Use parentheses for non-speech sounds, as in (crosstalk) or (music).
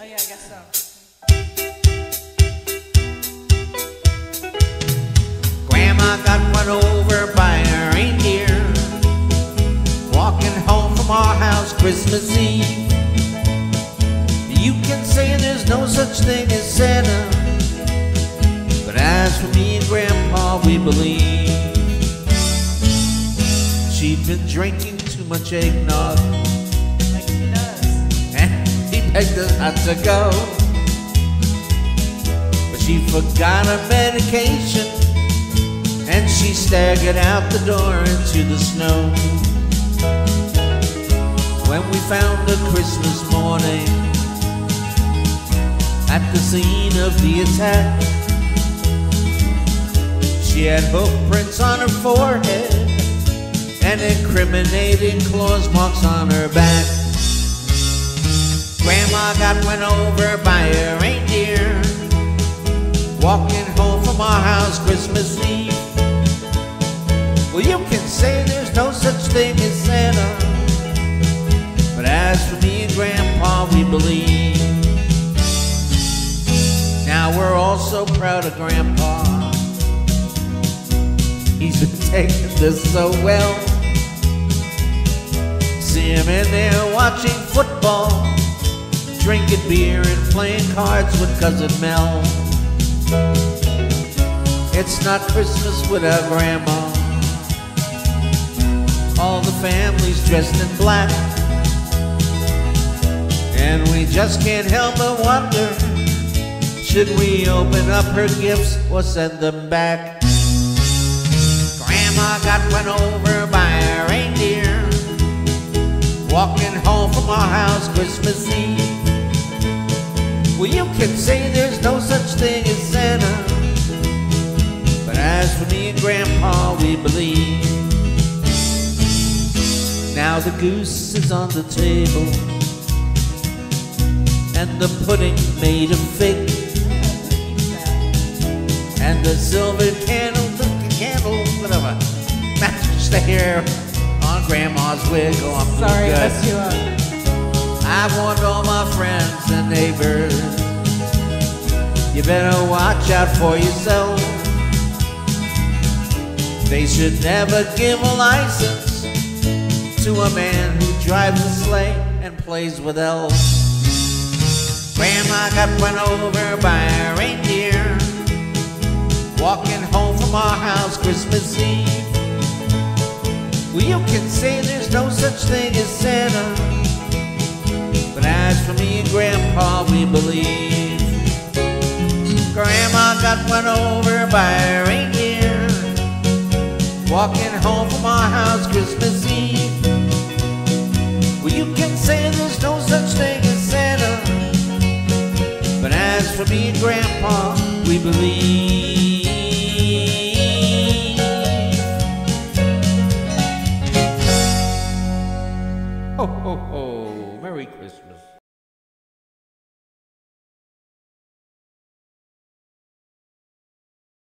Oh yeah, I guess so. Grandma got run over by a reindeer Walking home from our house Christmas Eve You can say there's no such thing as Santa But as for me and Grandpa, we believe She'd been drinking too much eggnog. And he begged to go. But she forgot her medication and she staggered out the door into the snow. When we found her Christmas morning at the scene of the attack, she had hoof prints on her forehead and incriminating Claus marks on her back. Grandma got run over by a reindeer Walking home from our house Christmas Eve. Well, you can say there's no such thing as Santa But as for me and Grandpa, we believe. Now we're all so proud of Grandpa. He's been (laughs) taking this so well. See him in there watching football drinking beer and playing cards with cousin Mel. It's not Christmas without grandma. All the family's dressed in black. And we just can't help but wonder should we open up her gifts or send them back? Grandma got run over by a reindeer walking home from our house Christmas. Well, you can say there's no such thing as Santa, but as for me and Grandpa, we believe. Now the goose is on the table, and the pudding made of fig, and the silver candle, the candle, whatever, matches the hair on Grandma's wig. Oh, I'm Sorry, I good. messed you up. I warned better watch out for yourself. They should never give a license to a man who drives a sleigh and plays with elves. Grandma got run over by a reindeer walking home from our house Christmas Eve. Well, you can say there's no such thing as Santa. But as for me and Grandpa, we believe Run over by a reindeer Walking home from our house Christmas Eve. Well, you can say there's no such thing as Santa. But as for me and Grandpa, we believe